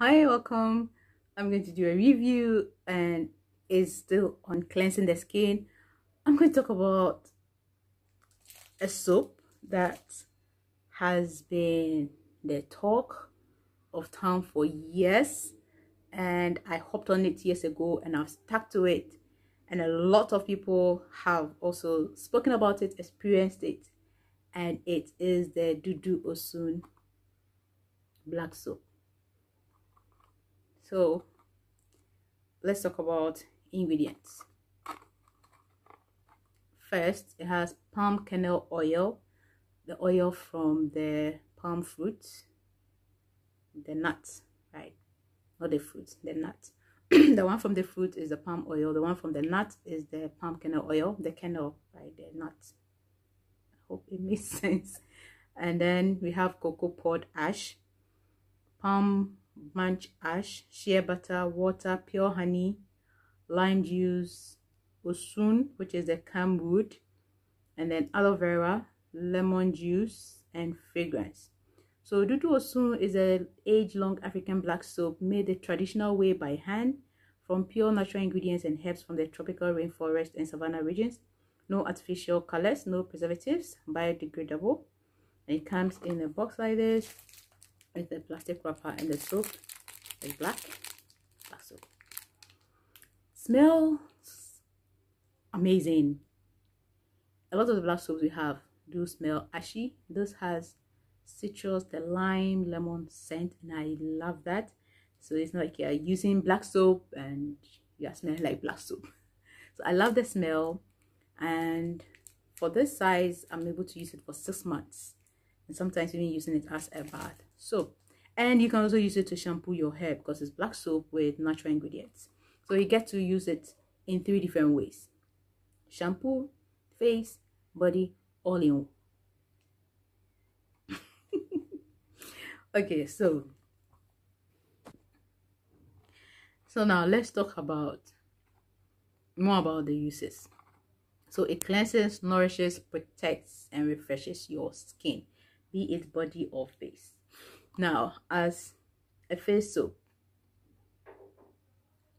Hi, welcome. I'm going to do a review and it's still on cleansing the skin. I'm going to talk about a soap that has been the talk of town for years and I hopped on it years ago and I've stuck to it and a lot of people have also spoken about it, experienced it and it is the Dudu Osun black soap so let's talk about ingredients. First it has palm kernel oil the oil from the palm fruit the nuts right? Not the fruit the nut the one from the fruit is the palm oil the one from the nut is the palm kernel oil the kernel right the nut i hope it makes sense. And then we have cocoa pod ash palm bunch ash, shea butter, water, pure honey, lime juice, osun, which is the camwood, and then aloe vera, lemon juice, and fragrance. So Dudu Osun is an age-long African black soap made the traditional way by hand from pure natural ingredients and herbs from the tropical rainforest and savanna regions. No artificial colors, no preservatives, biodegradable. And it comes in a box like this with the plastic wrapper and the soap is black. Black soap smells amazing. A lot of the black soaps we have do smell ashy. This has citrus the lime lemon scent and i love that. So it's not like you're using black soap and you're smelling like black soap. So i love the smell. And for this size i'm able to use it for six months. And sometimes even using it as a bath soap and you can also use it to shampoo your hair because it's black soap with natural ingredients so you get to use it in three different ways shampoo face body all in one. okay so so now let's talk about more about the uses so it cleanses nourishes protects and refreshes your skin be it body or face. Now, as a face soap,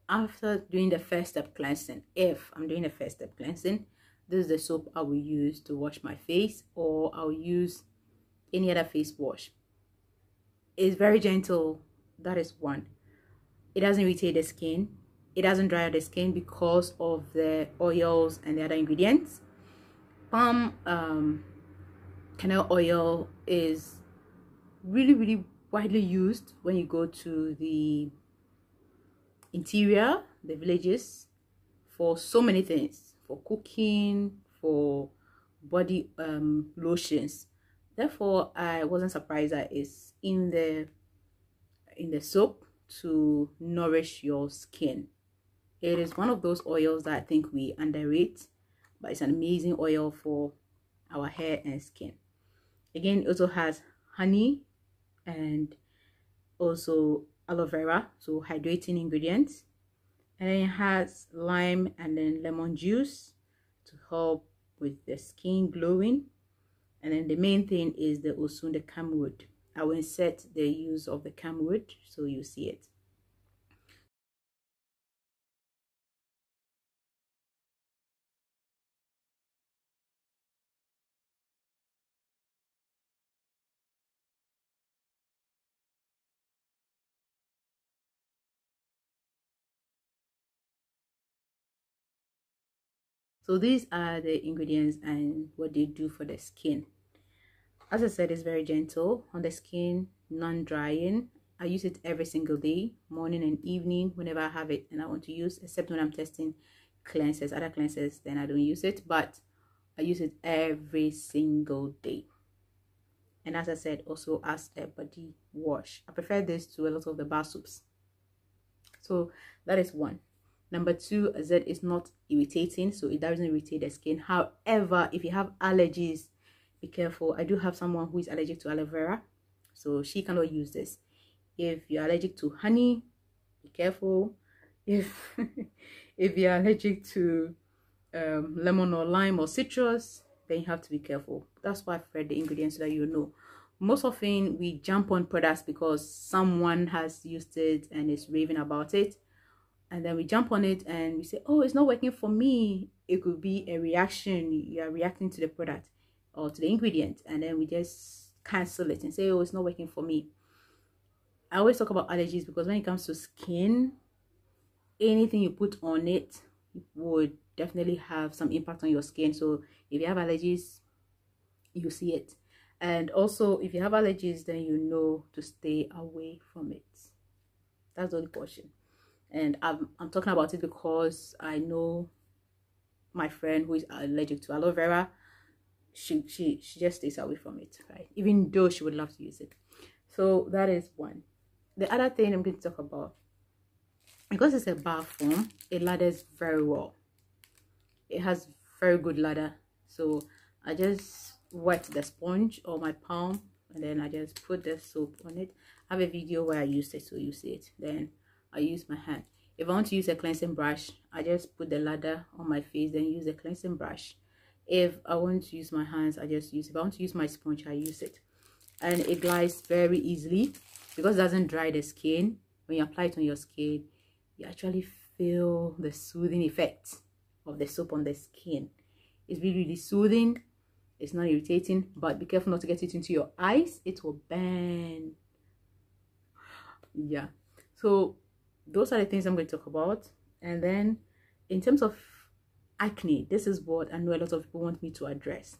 after doing the first step cleansing, if I'm doing the first step cleansing, this is the soap I will use to wash my face or I'll use any other face wash. It's very gentle, that is one. It doesn't irritate the skin. It doesn't dry out the skin because of the oils and the other ingredients. Palm um, kernel oil is really really widely used when you go to the interior the villages for so many things for cooking for body um, lotions. Therefore i wasn't surprised that it's in the in the soap to nourish your skin. It is one of those oils that i think we underrate but it's an amazing oil for our hair and skin. Again it also has honey and also aloe vera so hydrating ingredients. And then it has lime and then lemon juice to help with the skin glowing. And then the main thing is the osun the camwood. I will insert the use of the camwood so you see it so these are the ingredients and what they do for the skin. As i said it's very gentle on the skin non-drying. I use it every single day morning and evening whenever i have it. And i want to use except when i'm testing cleansers other cleansers then i don't use it. But i use it every single day. And as i said also as a body wash. I prefer this to a lot of the bar soaps. So that is one Number two, Z is not irritating, so it doesn't irritate the skin. However, if you have allergies, be careful. I do have someone who is allergic to aloe vera, so she cannot use this. If you're allergic to honey, be careful. If if you're allergic to um, lemon or lime or citrus, then you have to be careful. That's why I've read the ingredients so that you know. most often we jump on products because someone has used it and is raving about it and then we jump on it and we say oh it's not working for me. It could be a reaction. You are reacting to the product or to the ingredient and then we just cancel it and say oh it's not working for me. I always talk about allergies because when it comes to skin anything you put on it would definitely have some impact on your skin. So if you have allergies you see it. And also if you have allergies then you know to stay away from it. That's the only portion and I'm, I'm talking about it because I know my friend who is allergic to aloe vera. She she she just stays away from it right? Even though she would love to use it. So that is one. The other thing i'm going to talk about because it's a bar form it lathers very well. It has very good lather. So i just wet the sponge or my palm and then i just put the soap on it. I have a video where i used it so you see it. Then I use my hand. If I want to use a cleansing brush, I just put the lather on my face, then use a cleansing brush. If I want to use my hands, I just use, if I want to use my sponge, I use it. And it glides very easily because it doesn't dry the skin. When you apply it on your skin, you actually feel the soothing effect of the soap on the skin. It's really, really soothing. It's not irritating, but be careful not to get it into your eyes. It will burn. Yeah. So those are the things I'm going to talk about. And then in terms of acne, this is what I know a lot of people want me to address.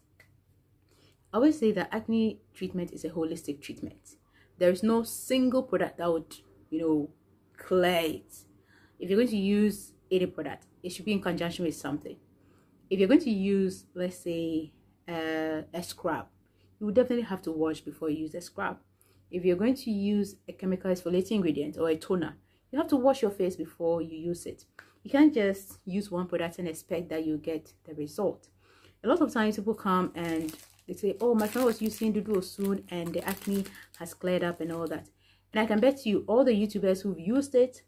I always say that acne treatment is a holistic treatment. There is no single product that would, you know, clear it. If you're going to use any product, it should be in conjunction with something. If you're going to use, let's say, uh, a scrub, you would definitely have to wash before you use a scrub. If you're going to use a chemical exfoliating ingredient or a toner, you have to wash your face before you use it. You can't just use one product and expect that you get the result. A lot of times people come and they say oh my friend was using Dudu Osun and the acne has cleared up and all that. And i can bet you all the youtubers who've used it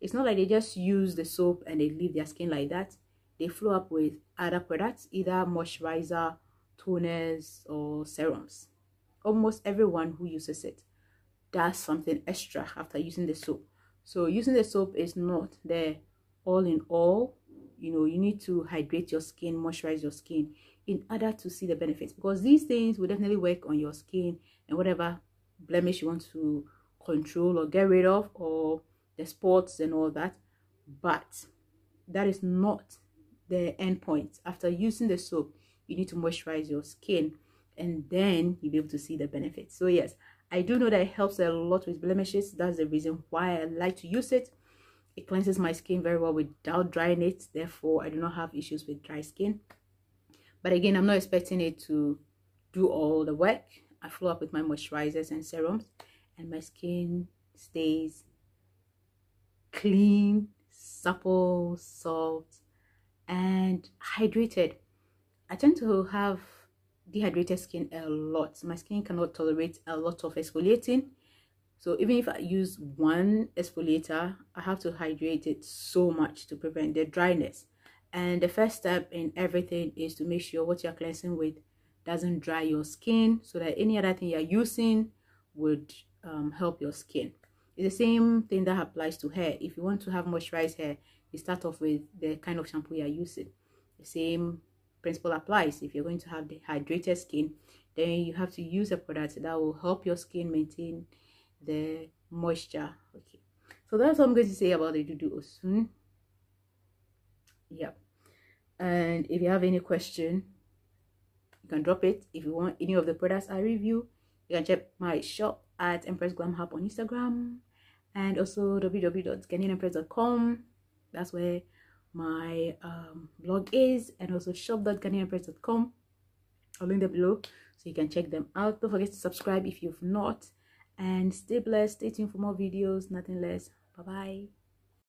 it's not like they just use the soap and they leave their skin like that. They flow up with other products either moisturizer toners or serums. Almost everyone who uses it does something extra after using the soap so using the soap is not the all in all you know you need to hydrate your skin moisturize your skin in order to see the benefits because these things will definitely work on your skin and whatever blemish you want to control or get rid of or the spots and all that. But that is not the end point. After using the soap you need to moisturize your skin and then you'll be able to see the benefits. So yes I do know that it helps a lot with blemishes. That's the reason why I like to use it. It cleanses my skin very well without drying it. Therefore, I do not have issues with dry skin. But again, I'm not expecting it to do all the work. I flow up with my moisturizers and serums and my skin stays clean, supple, soft, and hydrated. I tend to have dehydrated skin a lot. My skin cannot tolerate a lot of exfoliating. So even if i use one exfoliator i have to hydrate it so much to prevent the dryness. And the first step in everything is to make sure what you're cleansing with doesn't dry your skin so that any other thing you're using would um, help your skin. It's the same thing that applies to hair. If you want to have moisturized hair you start off with the kind of shampoo you're using. The same principle applies. If you're going to have dehydrated skin then you have to use a product that will help your skin maintain the moisture. Okay. So that's what i'm going to say about the dudu osun yep. And if you have any question you can drop it. If you want any of the products i review you can check my shop at empress glam hub on instagram and also www.ghanaianemprezz.com that's where my um, blog is and also shop.ghanaianemprezz.com i'll link them below so you can check them out. Don't forget to subscribe if you've not. And stay blessed stay tuned for more videos nothing less. Bye bye